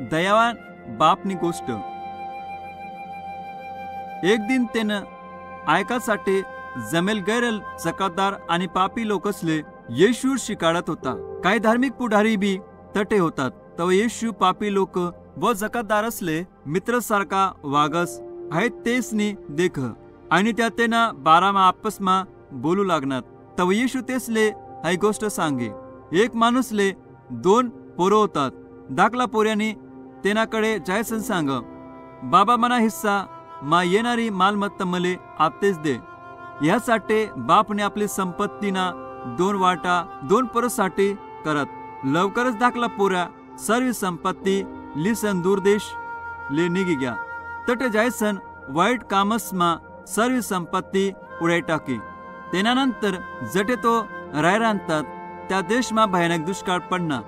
दयावान बापनी गोष्ट एक दिन त्यानं ऐकासाठी जमेल गैरल जकातदार आणि पापी लोक असले येशू शिकाडत होता काही धार्मिक पुढारी बी तटे होतात तर येशू पापी लोक व जकातदार असले मित्र सारखा वागस आहेत तेसनी देख आणि त्या तेना बारामा आपसमा बोलू लागणार तव येशू तेसले हाय गोष्ट सांगे एक माणूसले दोन पोरं होतात दाखला पोऱ्याने तेनाकडे जायसन सांग. बाबा मना हिस्सा मा येणारी मालमत्ता मले आपतेच दे. यासाठी बापने आपली संपत्तीना दोन वाटा दोन परसाठी करत. लवकरच दाखला पोऱ्या सर्व संपत्ती लिसन दूरदेश ले निघी घ्या. तटे जायसन वाईट कामसमा सर्व संपत्ती उडाई टाकी. तेनानंतर जटे तो रायरांतात त्या देशमा भयानक दुष्काळ पडना.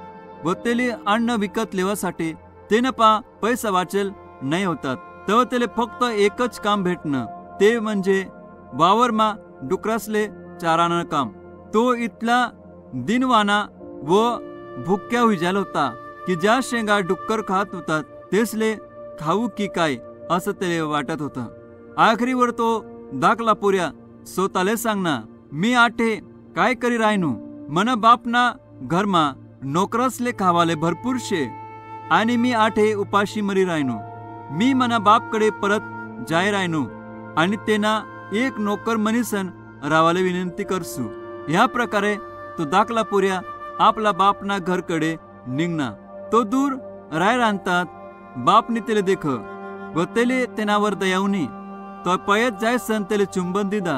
व तेली अन्न विकत लेवासाठी तेन पा पैसा वाचेल नाही होतात. तेव्हा त्याला फक्त एकच काम भेटणं. ते म्हणजे वावरमा डुकरासले चारानं काम. तो इथला दिनवाना व भुक्या हुजाल होता की ज्या शेंगा डुक्कर खात होतात तेसले खाऊ की काय असं त्याला वाटत होतं. आखरीवर तो दाखला पुऱ्या स्वतःले सांगना मी आठे काय करी रायनू मन बापना घरमा नोकरासले खावाले भरपूर शे आणि मी आठे उपाशी मरी रायनो. मी मना बापकडे परत जाय रायनो. आणि तेना एक नोकर मनीसन रावाले विनंती करसू. ह्या प्रकारे तो दाखला पुऱ्या आपला बापना घरकडे निघना तो दूर राय रांतात बापनी तेले देख. व तेले तेनावर दयावनी. तो पयत जायसन तेले चुंबन दिदा.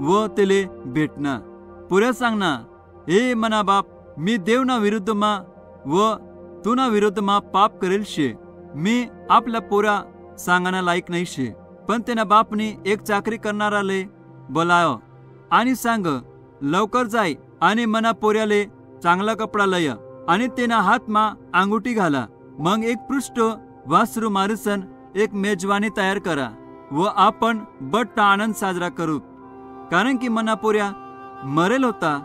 व तेले भेटना. पुऱ्या सांगना ए मना बाप मी देवना विरुद्ध मा. व तुना विरुद्धमा पाप करेल शे. मी आपला पोरा सांगाना लायक नाही शे. पण त्याना बापनी एक चाकरी करणाराले बोलाव आणि सांग लवकर जाय आणि मना पोऱ्याले चांगला कपडा लय. आणि तेना हातमा अंगुठी घाला. मग एक पृष्ठ वासरू मारुसन एक मेजवानी तयार करा व आपण बट्ट आनंद साजरा करू. कारण की मना पोऱ्या मरेल होता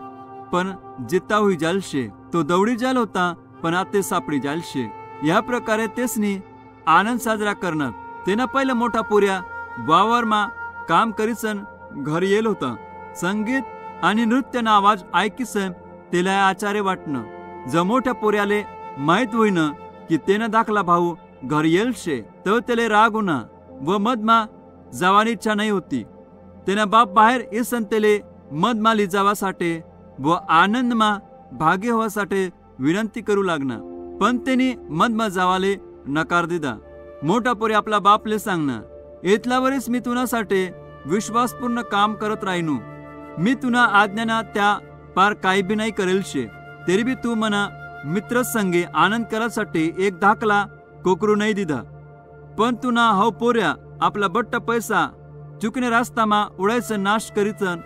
पण जित्ता हुई जालशे तो दौडी जाल होता पण ते सापडी जालशे. या प्रकारे तेसनी आनंद साजरा करणार तेना पहिला मोठा पोऱ्या वावरमा काम करीसन घर येल होता. संगीत आणि नृत्यना आवाज ऐकीसन तेला आचार्य वाटणं ज मोठ्या पोऱ्याले माहीत होईन की तेनं दाखला भाऊ घर येल शे तर त्याला राग होना व मधमा जावानी इच्छा नाही होती. तेना बाप बाहेर येसन तेले मधमा लिजावासाठी व आनंदमा भागी व्हासाठी विनंती करू लागना पण त्यांनी मधमा जावाले नकार दिदा. मोठा पोरी आपला बापले सांगना इथल्या वरीस मी तुनासाठी विश्वासपूर्ण काम करत राहिनू. मी तुना आज्ञाना त्या पार काही बी नाही करेल शे तरी बी तू मना मित्र संगे आनंद करासाठी एक धाकला कोकरू नाही दिदा. पण तुना हव पोऱ्या आपला बट्ट पैसा चुकणे रास्तामा उडायचं नाश करीचन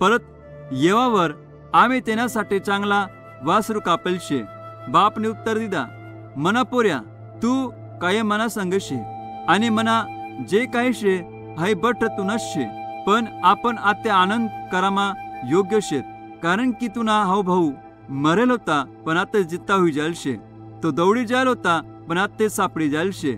परत येवावर आम्ही तेण्यासाठी चांगला वासरू कापेल शे बापने उत्तर दिदा मना पोऱ्या तू काय मना संगशे आणि मना जे काही शे हाय बट तुनाच शे पण आपण आत्या आनंद करामा योग्य शेत कारण की तुना हाव भाऊ मरेल होता पण आता जित्ता होई जायलशे तो दौडी जायल होता पण आता सापडी जायलशे